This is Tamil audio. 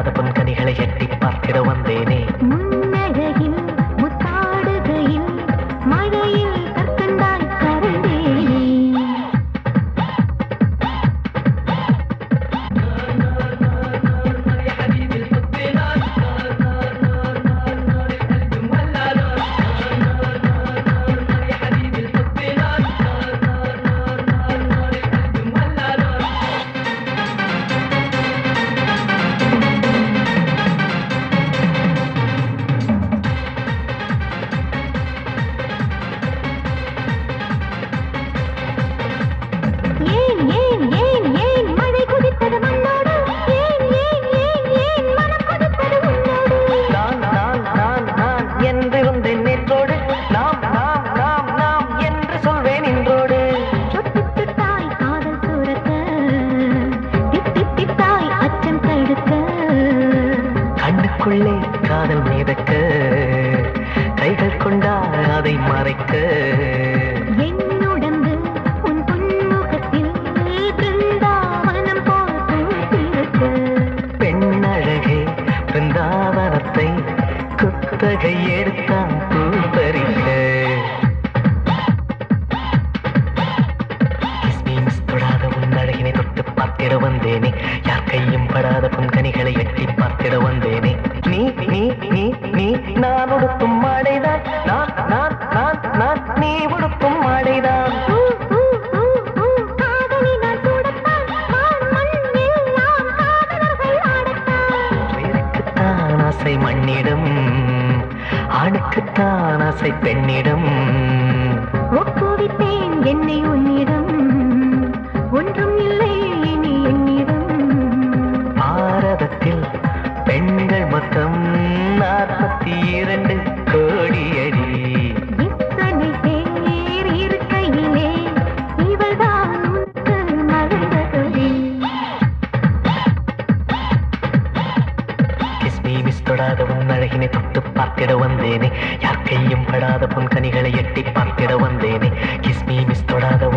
கையும் படாத பொன் கனிகளை எட்டி பார்த்திட வந்தேனே. கண்ணுக்குள்ளே காதல் மிதக்க கைகள் கொண்டா அதை மறைக்க. குத்தகை எடுத்தான் பூ பறிக்க கிஸ்மி மிஸ் தொடாத உன் அழகினை தொட்டு பார்த்திட வந்தேனே. யார் கையும் படாத பொன் கனிகளை எட்டி பார்த்திட வந்தேனே. நீ நீ நீ நீ நான் உடுத்தும் மாடைதான். நான் நான் நான் நான் நீ உடுத்தும் மாடைதான். மண்ணிடம். ஆணுக்குத்தான் ஆசை பெண்ணிடம். ஒப்புவித்தேன் என்னை உன்னிடம். மிஸ் உன் அழகினை தொட்டு பார்த்திட வந்தேனே. யார் கையும் படாத பொன் கனிகளை எட்டி பார்த்திட வந்தேனே. கிஸ்மி மிஸ் தொடாத